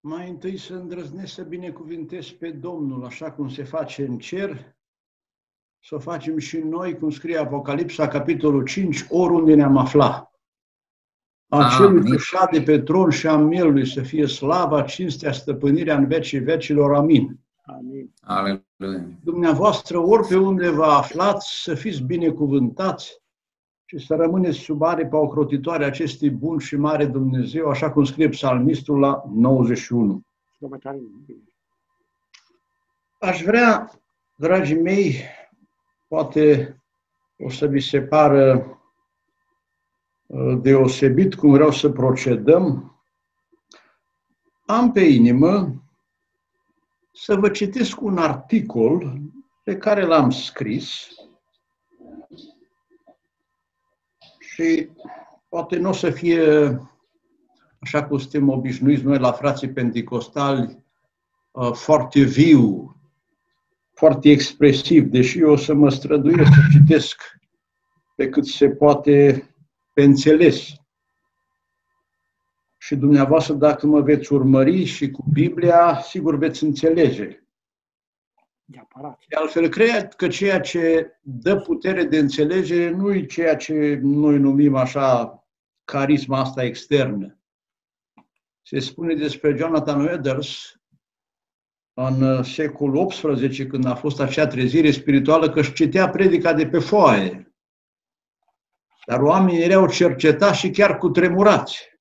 Mai întâi să îndrăznesc să binecuvintez pe Domnul, așa cum se face în cer, să o facem și noi, cum scrie Apocalipsa, capitolul 5, oriunde ne-am aflat. A celui de pe tron și a mielului să fie slava, cinstea, stăpânirea în vecii vecilor. Amin. Amin. Aleluia. Dumneavoastră, ori pe unde vă aflați, să fiți binecuvântați și să rămâneți sub aripa ocrotitoare acestui bun și mare Dumnezeu, așa cum scrie psalmistul la 91. Aș vrea, dragii mei, poate o să vi se pară uh, deosebit cum vreau să procedăm, am pe inimă să vă citesc un articol pe care l-am scris și poate nu o să fie așa cum suntem obișnuiți noi la frații pentecostali, uh, foarte viu, foarte expresiv, deși eu o să mă străduiesc să citesc pe cât se poate pe înțeles. Și dumneavoastră, dacă mă veți urmări și cu Biblia, sigur veți înțelege. De altfel, cred că ceea ce dă putere de înțelegere nu e ceea ce noi numim așa carisma asta externă. Se spune despre Jonathan Edwards în secolul XVIII, când a fost acea trezire spirituală, că își citea predica de pe foaie. Dar oamenii erau cercetați și chiar cu tremurați.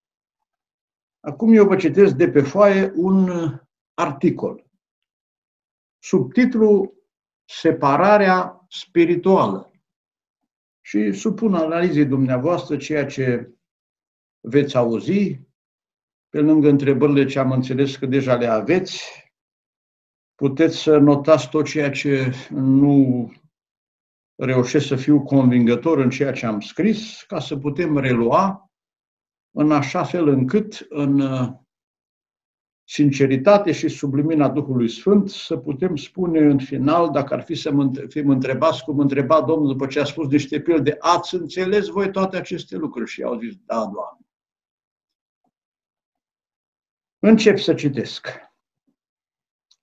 Acum eu vă citesc de pe foaie un articol. Subtitlul Separarea spirituală. Și supun analizei dumneavoastră ceea ce veți auzi, pe lângă întrebările ce am înțeles că deja le aveți, puteți să notați tot ceea ce nu reușesc să fiu convingător în ceea ce am scris, ca să putem relua în așa fel încât în sinceritate și sublimina Duhului Sfânt, să putem spune în final, dacă ar fi să mă fim întrebați, cum întreba Domnul după ce a spus niște de ați înțeles voi toate aceste lucruri? Și au zis, da, Doamne. Încep să citesc.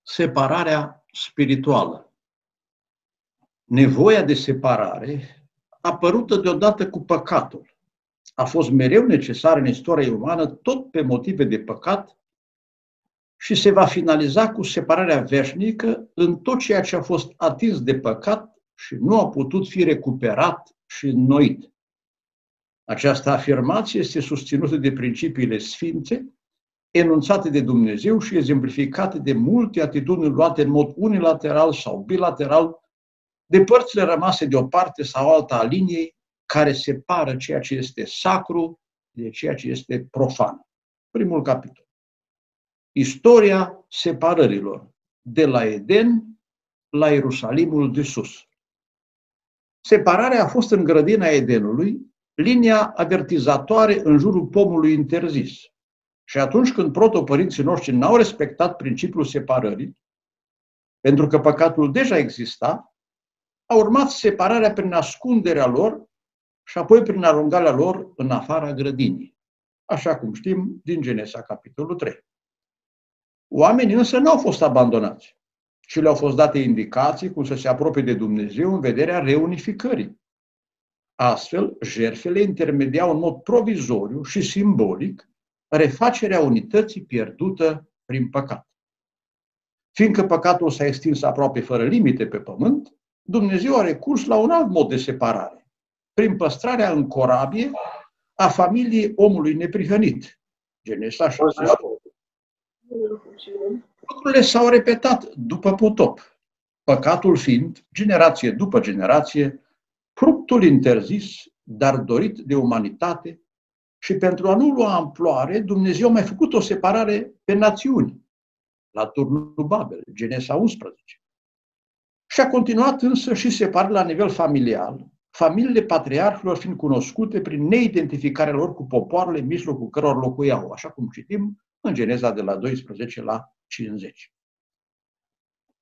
Separarea spirituală. Nevoia de separare, apărută deodată cu păcatul, a fost mereu necesară în istoria umană, tot pe motive de păcat, și se va finaliza cu separarea veșnică în tot ceea ce a fost atins de păcat și nu a putut fi recuperat și înnoit. Această afirmație este susținută de principiile sfinte, enunțate de Dumnezeu și exemplificate de multe atitudini luate în mod unilateral sau bilateral de părțile rămase de o parte sau alta a liniei care separă ceea ce este sacru de ceea ce este profan. Primul capitol istoria separărilor de la Eden la Ierusalimul de sus. Separarea a fost în grădina Edenului linia avertizatoare în jurul pomului interzis. Și atunci când protopărinții noștri n-au respectat principiul separării, pentru că păcatul deja exista, a urmat separarea prin ascunderea lor și apoi prin aruncarea lor în afara grădinii. Așa cum știm din Genesa, capitolul 3. Oamenii însă nu au fost abandonați, ci le-au fost date indicații cum să se apropie de Dumnezeu în vederea reunificării. Astfel, jertfele intermediau în mod provizoriu și simbolic refacerea unității pierdută prin păcat. Fiindcă păcatul s-a extins aproape fără limite pe pământ, Dumnezeu a recurs la un alt mod de separare, prin păstrarea în corabie a familiei omului neprihănit. Genesa 6. Lucrurile s-au repetat după potop, păcatul fiind, generație după generație, fructul interzis, dar dorit de umanitate și pentru a nu lua amploare, Dumnezeu a mai făcut o separare pe națiuni, la turnul Babel, Genesa 11. Și a continuat însă și separarea la nivel familial, familiile patriarhilor fiind cunoscute prin neidentificarea lor cu popoarele în mijlocul căror locuiau, așa cum citim în Geneza de la 12 la 50.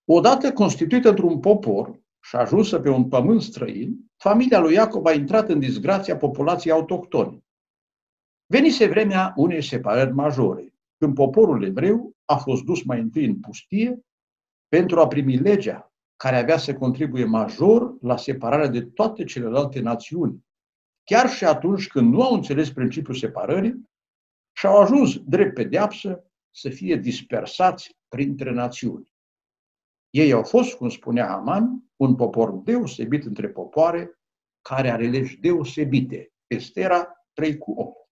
Odată constituită într-un popor și ajunsă pe un pământ străin, familia lui Iacob a intrat în disgrația populației autohtone. Venise vremea unei separări majore, când poporul evreu a fost dus mai întâi în pustie pentru a primi legea care avea să contribuie major la separarea de toate celelalte națiuni. Chiar și atunci când nu au înțeles principiul separării și au ajuns drept pedeapsă să fie dispersați printre națiuni. Ei au fost, cum spunea Haman, un popor deosebit între popoare, care are legi deosebite. Estera 3 cu 8.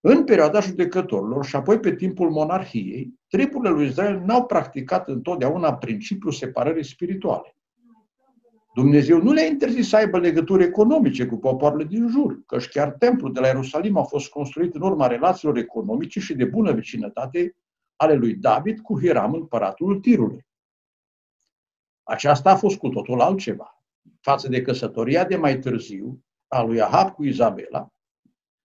În perioada judecătorilor și apoi pe timpul monarhiei, triburile lui Israel n-au practicat întotdeauna principiul separării spirituale. Dumnezeu nu le-a interzis să aibă legături economice cu popoarele din jur, căci chiar templul de la Ierusalim a fost construit în urma relațiilor economice și de bună vecinătate ale lui David cu Hiram, împăratul Tirului. Aceasta a fost cu totul altceva. Față de căsătoria de mai târziu a lui Ahab cu Izabela,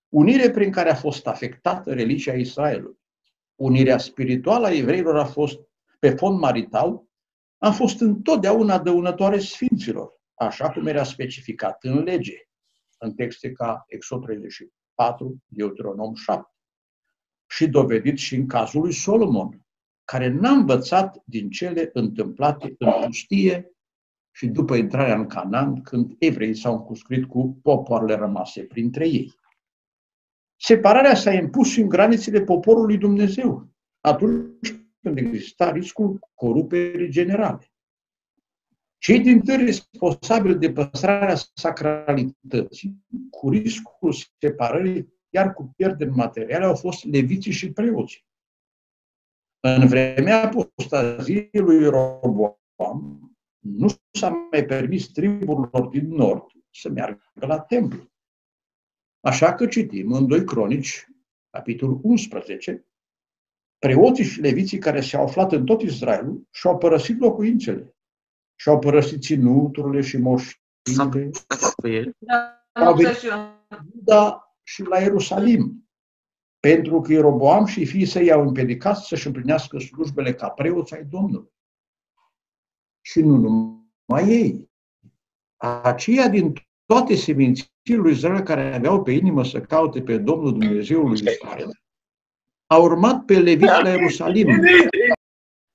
unire prin care a fost afectată religia Israelului. Unirea spirituală a evreilor a fost pe fond marital, a fost întotdeauna dăunătoare sfinților, așa cum era specificat în lege, în texte ca Exod 34, Deuteronom 7, și dovedit și în cazul lui Solomon, care n-a învățat din cele întâmplate în pustie și după intrarea în Canaan, când evreii s-au încuscrit cu popoarele rămase printre ei. Separarea s-a impus și în granițele poporului Dumnezeu, atunci când exista riscul coruperii generale. Cei din tâi responsabili de păstrarea sacralității, cu riscul separării, iar cu pierderi materiale, au fost leviții și preoții. În vremea apostaziei lui Roboam, nu s-a mai permis triburilor din nord să meargă la templu. Așa că citim în 2 Cronici, capitolul 11, preoții și leviții care s-au aflat în tot Israelul și-au părăsit locuințele, și-au părăsit ținuturile și moșinile, au venit da, și la Ierusalim, pentru că Ieroboam și fiii săi i-au împiedicat să-și împlinească slujbele ca preoți ai Domnului. Și nu numai ei. Aceia din toate semințiile lui Israel care aveau pe inimă să caute pe Domnul Dumnezeul lui Israel, au urmat pe Levit la Ierusalim.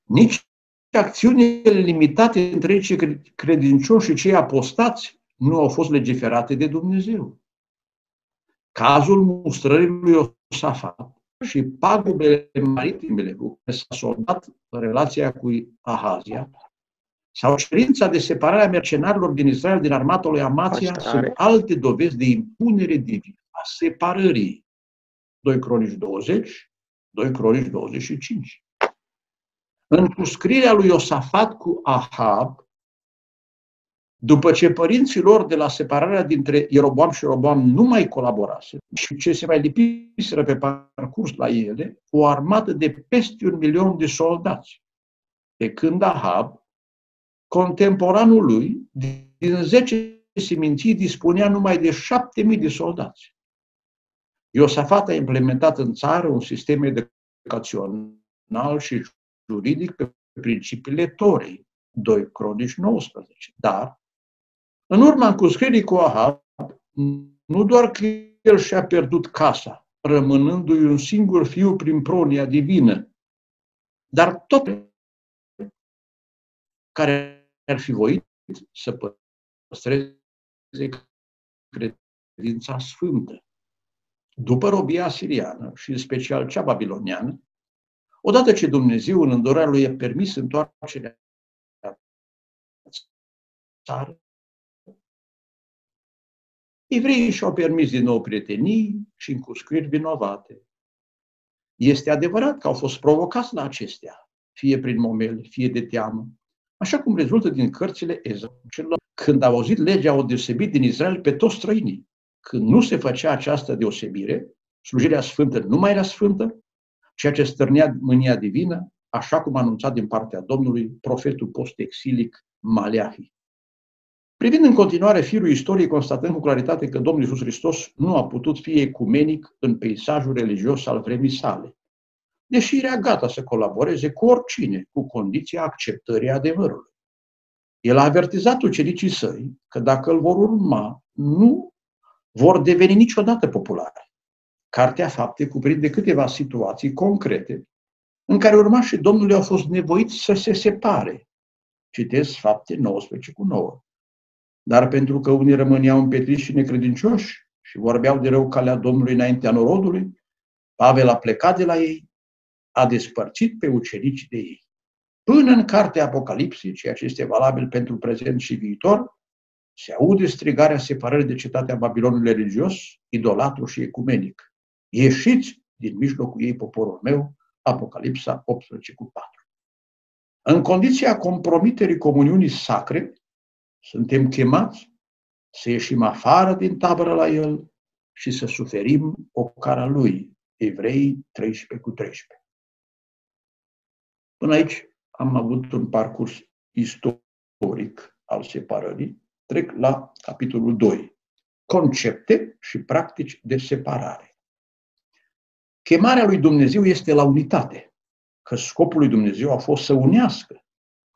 Nici acțiunile limitate între cei credincioși și cei apostați nu au fost legiferate de Dumnezeu. Cazul mustrării lui Iosafat și pagubele maritimele cu care s-a soldat relația cu Ahazia sau cerința de separare a mercenarilor din Israel din armata lui Amația sunt alte dovezi de impunere divină a separării. 2 Cronici 20, 2 Cronici 25. În puscrirea lui Iosafat cu Ahab, după ce părinții lor de la separarea dintre Ieroboam și Ieroboam nu mai colaborase și ce se mai lipiseră pe parcurs la ele, o armată de peste un milion de soldați. De când Ahab contemporanul lui, din 10 seminții, dispunea numai de 7.000 de soldați. Iosafat a implementat în țară un sistem educațional și juridic pe principiile Torei, 2 Cronici 19. Dar, în urma încuscării cu Ahab, nu doar că el și-a pierdut casa, rămânându-i un singur fiu prin pronia divină, dar tot care ar fi voit să păstreze credința sfântă. După robia siriană și în special cea babiloniană, odată ce Dumnezeu în îndurarea lui a permis întoarcerea țară, evreii și-au permis din nou prietenii și încuscriri vinovate. Este adevărat că au fost provocați la acestea, fie prin momel, fie de teamă, Așa cum rezultă din cărțile Ezra, când au auzit legea, au deosebit din Israel pe toți străinii. Când nu se făcea această deosebire, slujirea sfântă nu mai era sfântă, ceea ce stârnea mânia divină, așa cum a anunțat din partea Domnului profetul post-exilic Maleahi. Privind în continuare firul istoriei, constatăm cu claritate că Domnul Iisus Hristos nu a putut fi ecumenic în peisajul religios al vremii sale deși era gata să colaboreze cu oricine, cu condiția acceptării adevărului. El a avertizat ucenicii săi că dacă îl vor urma, nu vor deveni niciodată populare. Cartea Fapte cuprinde câteva situații concrete în care urmașii Domnului au fost nevoiți să se separe. Citesc fapte 19 cu 9. Dar pentru că unii rămâneau împetriți și necredincioși și vorbeau de rău calea Domnului înaintea norodului, Pavel a plecat de la ei, a despărțit pe ucenici de ei. Până în cartea Apocalipsii, ceea ce este valabil pentru prezent și viitor, se aude strigarea separării de cetatea Babilonului religios, idolatru și ecumenic. Ieșiți din mijlocul ei, poporul meu, Apocalipsa 18 cu 4. În condiția compromiterii comuniunii sacre, suntem chemați să ieșim afară din tabără la el și să suferim o cara lui. Evrei 13 cu 13. Până aici am avut un parcurs istoric al separării. Trec la capitolul 2. Concepte și practici de separare. Chemarea lui Dumnezeu este la unitate, că scopul lui Dumnezeu a fost să unească.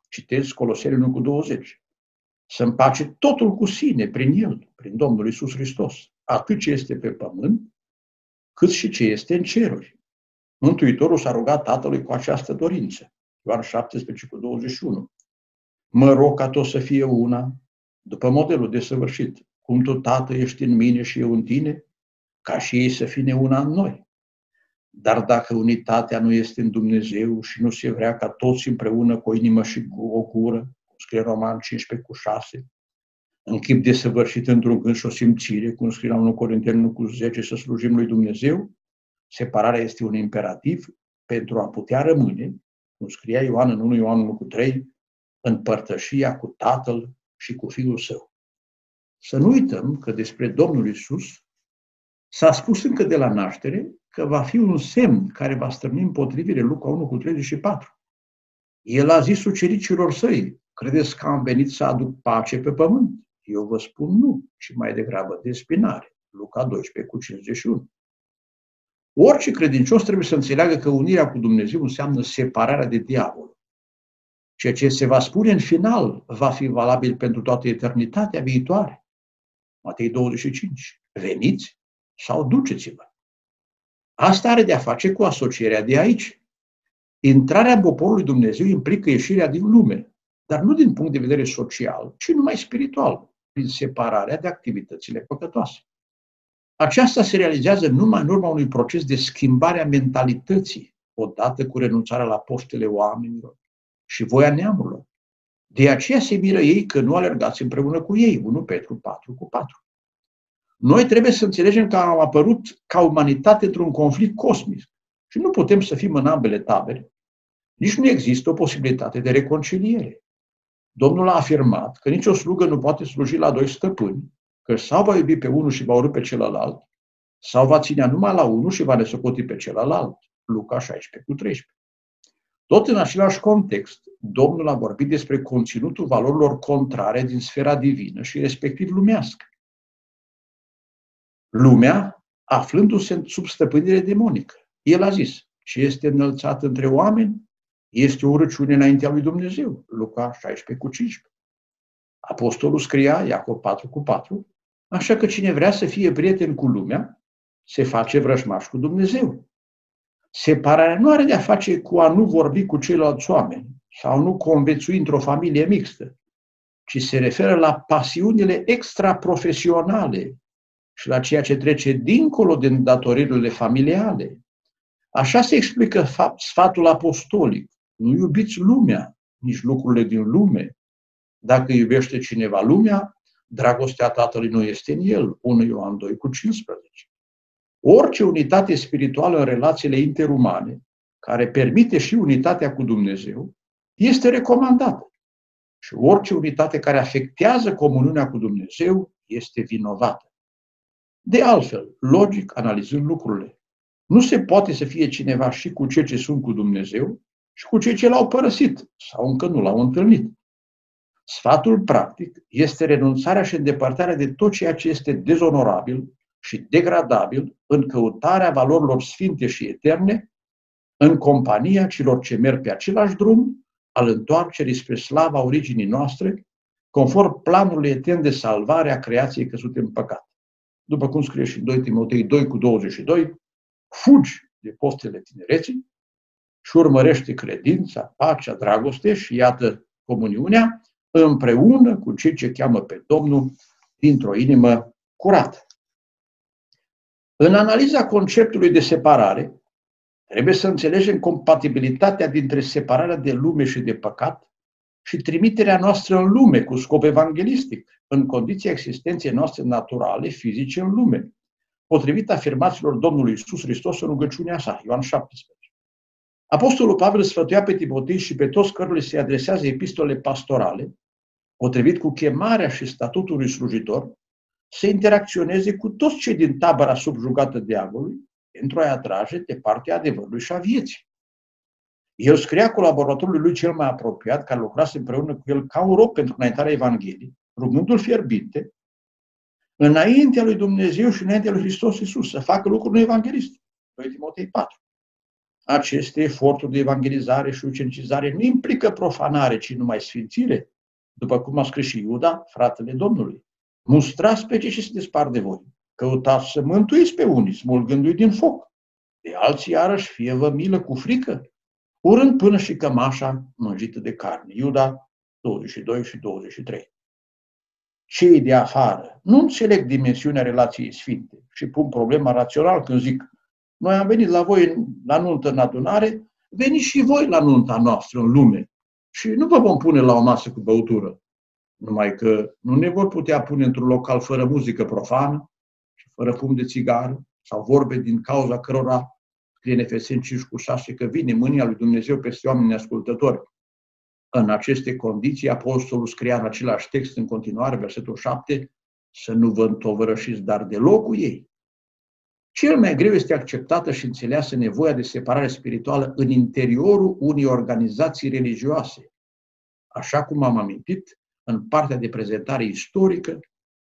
Citesc Coloseni 1 cu 20. Să împace totul cu sine, prin El, prin Domnul Isus Hristos, atât ce este pe pământ, cât și ce este în ceruri. Mântuitorul s-a rugat Tatălui cu această dorință. Ioan 17 cu 21. Mă rog ca tot să fie una, după modelul desăvârșit, cum tu, Tată, ești în mine și eu în tine, ca și ei să fie una în noi. Dar dacă unitatea nu este în Dumnezeu și nu se vrea ca toți împreună cu o inimă și cu o gură, cum scrie Roman 15 cu 6, în chip desăvârșit într-un gând și o simțire, cum scrie la 1 Corinteni cu 10, să slujim lui Dumnezeu, separarea este un imperativ pentru a putea rămâne, cum scria Ioan în 1 Ioan 1 cu 3, în părtășia cu Tatăl și cu Fiul Său. Să nu uităm că despre Domnul Isus s-a spus încă de la naștere că va fi un semn care va stârni împotrivire Luca 1 cu 34. El a zis ucericilor săi, credeți că am venit să aduc pace pe pământ? Eu vă spun nu, ci mai degrabă despinare. Luca 12 cu 51. Orice credincios trebuie să înțeleagă că unirea cu Dumnezeu înseamnă separarea de diavol. Ceea ce se va spune în final va fi valabil pentru toată eternitatea viitoare. Matei 25. Veniți sau duceți-vă. Asta are de-a face cu asocierea de aici. Intrarea în poporul lui Dumnezeu implică ieșirea din lume, dar nu din punct de vedere social, ci numai spiritual, prin separarea de activitățile păcătoase. Aceasta se realizează numai în urma unui proces de schimbare a mentalității, odată cu renunțarea la poștele oamenilor și voia neamurilor. De aceea se miră ei că nu alergați împreună cu ei, 1 Petru 4 cu 4. Noi trebuie să înțelegem că am apărut ca umanitate într-un conflict cosmic și nu putem să fim în ambele tabere. Nici nu există o posibilitate de reconciliere. Domnul a afirmat că nicio slugă nu poate sluji la doi stăpâni, că sau va iubi pe unul și va urâ pe celălalt, sau va ține numai la unul și va nesocoti pe celălalt. Luca 16 cu 13. Tot în același context, Domnul a vorbit despre conținutul valorilor contrare din sfera divină și respectiv lumească lumea aflându-se sub stăpânire demonică. El a zis, ce este înălțat între oameni este o urăciune înaintea lui Dumnezeu. Luca 16 cu 15. Apostolul scria, Iacob 4 cu 4, așa că cine vrea să fie prieten cu lumea, se face vrăjmaș cu Dumnezeu. Separarea nu are de-a face cu a nu vorbi cu ceilalți oameni sau nu convețui într-o familie mixtă, ci se referă la pasiunile extraprofesionale și la ceea ce trece dincolo de îndatoririle familiale. Așa se explică sfatul apostolic. Nu iubiți lumea, nici lucrurile din lume. Dacă iubește cineva lumea, dragostea Tatălui nu este în el. 1 Ioan 2 cu 15. Orice unitate spirituală în relațiile interumane, care permite și unitatea cu Dumnezeu, este recomandată. Și orice unitate care afectează comuniunea cu Dumnezeu este vinovată. De altfel, logic, analizând lucrurile, nu se poate să fie cineva și cu cei ce sunt cu Dumnezeu și cu cei ce l-au părăsit sau încă nu l-au întâlnit. Sfatul practic este renunțarea și îndepărtarea de tot ceea ce este dezonorabil și degradabil în căutarea valorilor sfinte și eterne, în compania celor ce merg pe același drum al întoarcerii spre slava originii noastre, conform planului etern de salvare a creației căzute în păcat după cum scrie și 2 Timotei 2 cu 22, fugi de postele tinereții și urmărește credința, pacea, dragoste și iată comuniunea împreună cu cei ce cheamă pe Domnul dintr-o inimă curată. În analiza conceptului de separare, trebuie să înțelegem compatibilitatea dintre separarea de lume și de păcat și trimiterea noastră în lume cu scop evanghelistic, în condiția existenței noastre naturale, fizice în lume, potrivit afirmațiilor Domnului Isus Hristos în rugăciunea sa, Ioan 17. Apostolul Pavel sfătuia pe Timotei și pe toți cărora se adresează epistole pastorale, potrivit cu chemarea și statutului slujitor, să interacționeze cu toți cei din tabăra subjugată diavolului pentru a-i atrage de partea adevărului și a vieții. El scria colaboratorului lui cel mai apropiat, care lucrase împreună cu el ca un rog pentru înaintarea Evangheliei, rugându-l fierbinte, înaintea lui Dumnezeu și înaintea lui Hristos Iisus, să facă lucruri evangheliste. 2 Timotei 4. Aceste eforturi de evangelizare și ucenicizare nu implică profanare, ci numai sfințire, după cum a scris și Iuda, fratele Domnului. Mustrați pe cei ce se despar de voi. Căutați să mântuiți pe unii, smulgându-i din foc. De alții, iarăși, fie vă milă cu frică, urând până și cămașa mânjită de carne. Iuda 22 și 23. Cei de afară nu înțeleg dimensiunea relației sfinte și pun problema rațional când zic noi am venit la voi la nuntă în adunare, veniți și voi la nunta noastră în lume și nu vă vom pune la o masă cu băutură. Numai că nu ne vor putea pune într-un local fără muzică profană și fără fum de țigară sau vorbe din cauza cărora scrie în Efeseni 5 cu 6 că vine mânia lui Dumnezeu peste oameni ascultători. În aceste condiții, Apostolul scria în același text în continuare, versetul 7, să nu vă întovărășiți, dar deloc cu ei. Cel mai greu este acceptată și înțeleasă nevoia de separare spirituală în interiorul unei organizații religioase, așa cum am amintit în partea de prezentare istorică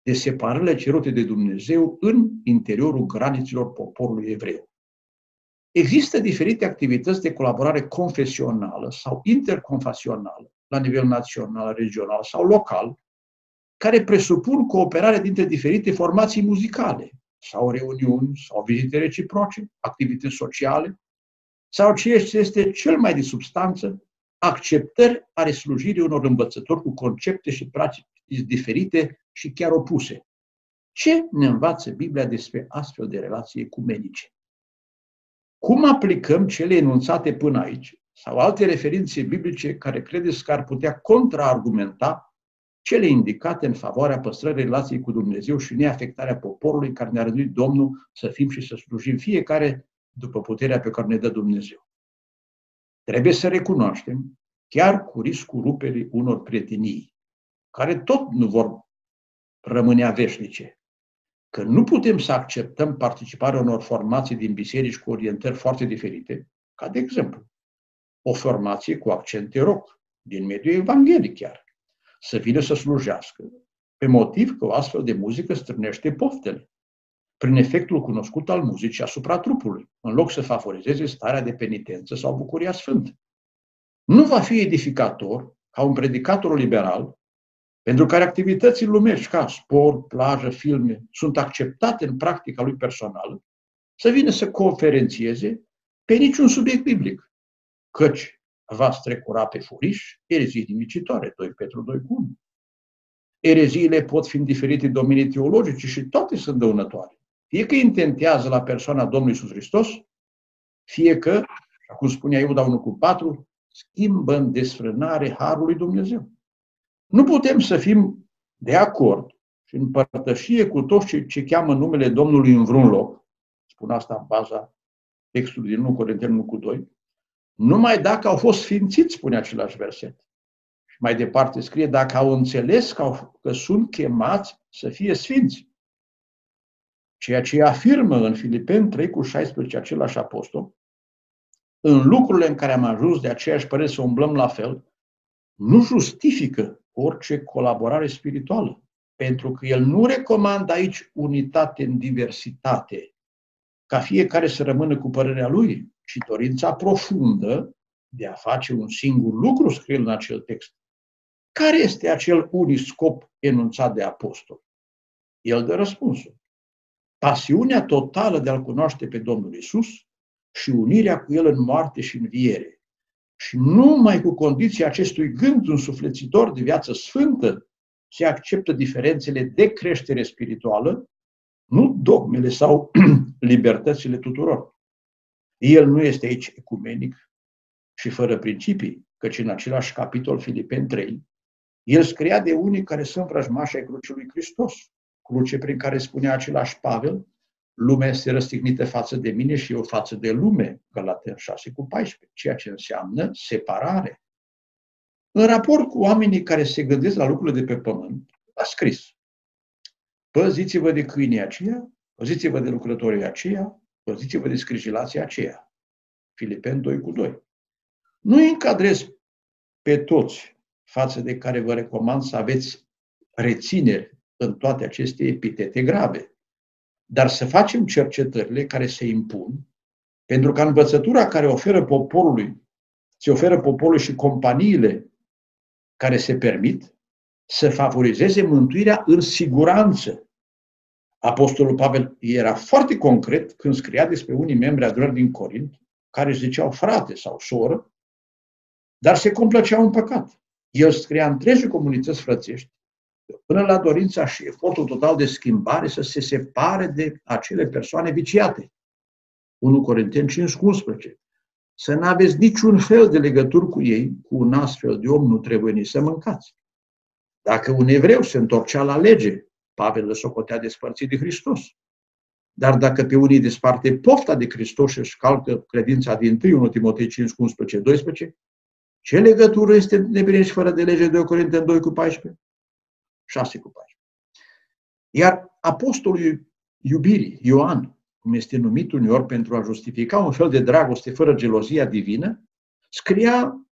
de separările cerute de Dumnezeu în interiorul granițelor poporului evreu. Există diferite activități de colaborare confesională sau interconfasională la nivel național, regional sau local, care presupun cooperare dintre diferite formații muzicale, sau reuniuni, sau vizite reciproce, activități sociale, sau ce este cel mai de substanță, acceptări ale slujirii unor învățători cu concepte și practici diferite și chiar opuse. Ce ne învață Biblia despre astfel de relații ecumenice? Cum aplicăm cele enunțate până aici sau alte referințe biblice care credeți că ar putea contraargumenta cele indicate în favoarea păstrării relației cu Dumnezeu și neafectarea poporului care ne-a rânduit Domnul să fim și să slujim fiecare după puterea pe care ne dă Dumnezeu. Trebuie să recunoaștem, chiar cu riscul ruperii unor prietenii, care tot nu vor rămâne veșnice, că nu putem să acceptăm participarea unor formații din biserici cu orientări foarte diferite, ca de exemplu, o formație cu accente rock, din mediul evanghelic chiar, să vină să slujească, pe motiv că o astfel de muzică strânește poftele, prin efectul cunoscut al muzicii asupra trupului, în loc să favorizeze starea de penitență sau bucuria sfântă. Nu va fi edificator ca un predicator liberal pentru care activității lumești ca sport, plajă, filme sunt acceptate în practica lui personală, să vină să conferențieze pe niciun subiect biblic, căci va strecura pe furiș erezii nimicitoare, 2 Petru 2 1. Ereziile pot fi în diferite domenii teologice și toate sunt dăunătoare. Fie că intentează la persoana Domnului Iisus Hristos, fie că, cum spunea Iuda 1 cu 4, schimbă în desfrânare Harul lui Dumnezeu. Nu putem să fim de acord și în părtășie cu toți ce, ce cheamă numele Domnului în vreun loc, spun asta în baza textului din 1 Corinteni 1 cu 2, numai dacă au fost sfințiți, spune același verset. Și mai departe scrie, dacă au înțeles că, au, că sunt chemați să fie sfinți. Ceea ce afirmă în Filipeni 3 cu 16 același apostol, în lucrurile în care am ajuns de aceeași părere să umblăm la fel, nu justifică orice colaborare spirituală. Pentru că el nu recomandă aici unitate în diversitate, ca fiecare să rămână cu părerea lui, ci dorința profundă de a face un singur lucru, scrie în acel text. Care este acel unic scop enunțat de apostol? El dă răspunsul. Pasiunea totală de a-L cunoaște pe Domnul Isus și unirea cu El în moarte și în viere. Și numai cu condiția acestui gând însuflețitor de viață sfântă se acceptă diferențele de creștere spirituală, nu dogmele sau libertățile tuturor. El nu este aici ecumenic și fără principii, căci în același capitol Filipen 3, el scria de unii care sunt vrăjmași ai crucii lui Hristos, cruce prin care spunea același Pavel, lumea este răstignită față de mine și eu față de lume, Galaten 6 cu 14, ceea ce înseamnă separare. În raport cu oamenii care se gândesc la lucrurile de pe pământ, a scris, păziți-vă de câinii aceia, păziți-vă de lucrătorii aceia, păziți-vă de scrijilația aceea. Filipen 2 cu 2. Nu îi încadrez pe toți față de care vă recomand să aveți rețineri în toate aceste epitete grave. Dar să facem cercetările care se impun, pentru că învățătura care oferă poporului, se oferă poporului și companiile care se permit, să favorizeze mântuirea în siguranță. Apostolul Pavel era foarte concret când scria despre unii membri adunări din Corint, care își ziceau frate sau soră, dar se complăceau în păcat. El scria întregi comunități frățești, până la dorința și efortul total de schimbare să se separe de acele persoane viciate. 1 Corinteni 5, 11. Să nu aveți niciun fel de legături cu ei, cu un astfel de om nu trebuie nici să mâncați. Dacă un evreu se întorcea la lege, Pavel îl socotea despărțit de Hristos. Dar dacă pe unii desparte pofta de Hristos și își calcă credința din 1 Timotei 5, 11, 12, ce legătură este de și fără de lege 2 Corinteni 2 cu 14? 6 cu 14. Iar apostolul iubirii, Ioan, cum este numit uneori pentru a justifica un fel de dragoste fără gelozia divină, scria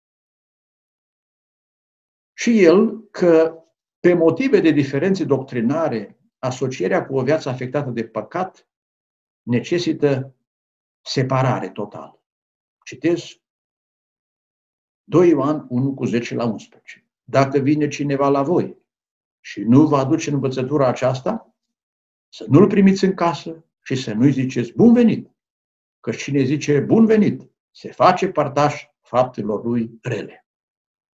și el că pe motive de diferențe doctrinare, asocierea cu o viață afectată de păcat necesită separare totală. Citez 2 Ioan 1 cu 10 la 11. Dacă vine cineva la voi și nu vă aduce învățătura aceasta, să nu-l primiți în casă și să nu-i ziceți bun venit. Că cine zice bun venit, se face partaș faptelor lui rele.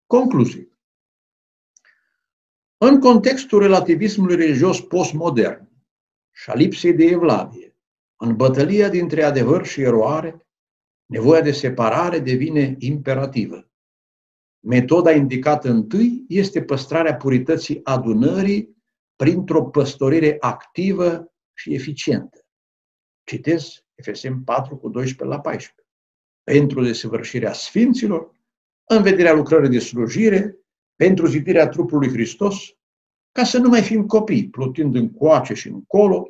Concluzie. În contextul relativismului religios postmodern și a lipsei de evlavie, în bătălia dintre adevăr și eroare, nevoia de separare devine imperativă. Metoda indicată întâi este păstrarea purității adunării printr-o păstorire activă și eficientă. Citez Efesem 4 cu 12 la 14. Pentru desăvârșirea sfinților, în vederea lucrării de slujire, pentru zidirea trupului Hristos, ca să nu mai fim copii, plutind în coace și încolo,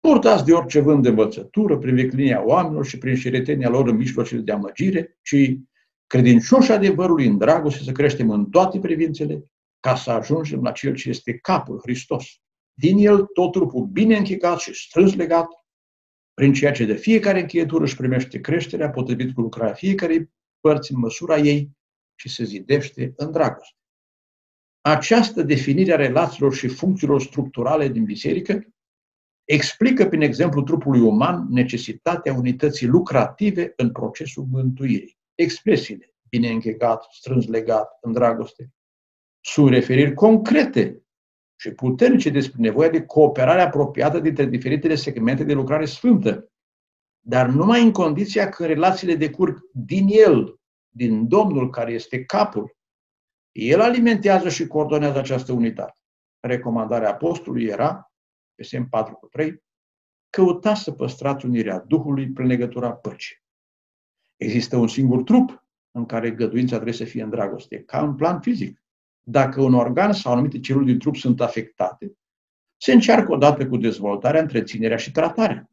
purtați de orice vânt de învățătură, prin veclinia oamenilor și prin șiretenia lor în mijlocele de amăgire, ci credincioși adevărului în dragoste să creștem în toate privințele, ca să ajungem la Cel ce este capul, Hristos. Din El tot trupul bine închegat și strâns legat, prin ceea ce de fiecare încheietură își primește creșterea potrivit cu lucrarea fiecarei părți în măsura ei și se zidește în dragoste. Această definire a relațiilor și funcțiilor structurale din biserică explică prin exemplu trupului uman necesitatea unității lucrative în procesul mântuirii expresiile, bine închegat, strâns legat, în dragoste, sunt referiri concrete și puternice despre nevoia de cooperare apropiată dintre diferitele segmente de lucrare sfântă, dar numai în condiția că relațiile decurg din El, din Domnul care este capul. El alimentează și coordonează această unitate. Recomandarea apostolului era, pe semn 4 cu 3, căutați să păstrați unirea Duhului prin legătura păcii. Există un singur trup în care găduința trebuie să fie în dragoste, ca în plan fizic. Dacă un organ sau anumite celule din trup sunt afectate, se încearcă odată cu dezvoltarea, întreținerea și tratarea.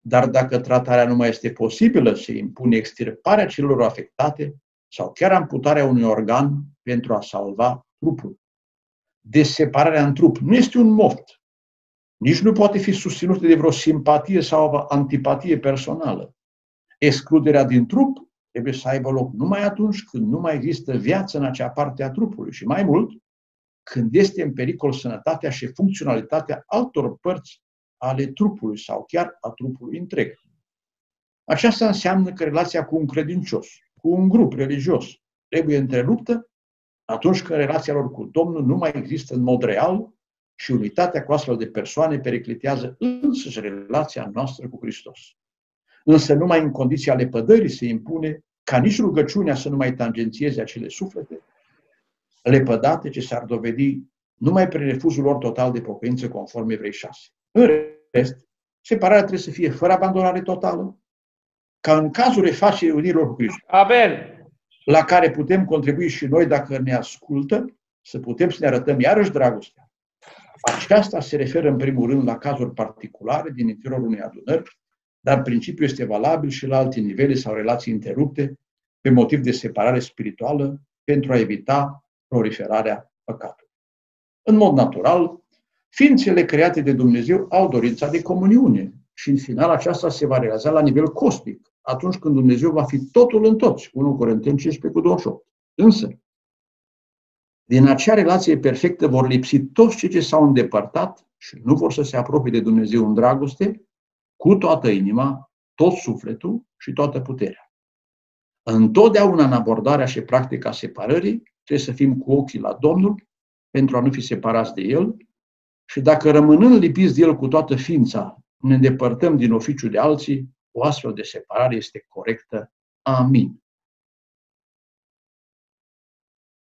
Dar dacă tratarea nu mai este posibilă, se impune extirparea celor afectate sau chiar amputarea unui organ pentru a salva trupul. Desepararea în trup nu este un moft. Nici nu poate fi susținută de vreo simpatie sau antipatie personală. Excluderea din trup trebuie să aibă loc numai atunci când nu mai există viață în acea parte a trupului și mai mult, când este în pericol sănătatea și funcționalitatea altor părți ale trupului sau chiar a trupului întreg. Aceasta înseamnă că relația cu un credincios, cu un grup religios, trebuie întreruptă atunci când relația lor cu Domnul nu mai există în mod real și unitatea cu astfel de persoane periclitează însăși relația noastră cu Hristos. Însă numai în condiția ale pădării se impune ca nici rugăciunea să nu mai tangențieze acele suflete lepădate ce s-ar dovedi numai prin refuzul lor total de pocăință conform Evrei 6. În rest, separarea trebuie să fie fără abandonare totală, ca în cazul refacerii unirilor cu Hristos. Amen. La care putem contribui și noi dacă ne ascultă, să putem să ne arătăm iarăși dragostea. Aceasta se referă în primul rând la cazuri particulare din interiorul unei adunări, dar principiul este valabil și la alte nivele sau relații interrupte pe motiv de separare spirituală pentru a evita proliferarea păcatului. În mod natural, ființele create de Dumnezeu au dorința de comuniune și în final aceasta se va realiza la nivel cosmic, atunci când Dumnezeu va fi totul în toți, 1 Corinteni 15 cu 28. Însă, din acea relație perfectă vor lipsi toți cei ce s-au îndepărtat și nu vor să se apropie de Dumnezeu în dragoste, cu toată inima, tot sufletul și toată puterea. Întotdeauna în abordarea și practica separării trebuie să fim cu ochii la Domnul pentru a nu fi separați de El și dacă rămânând lipiți de El cu toată ființa, ne îndepărtăm din oficiul de alții, o astfel de separare este corectă. Amin.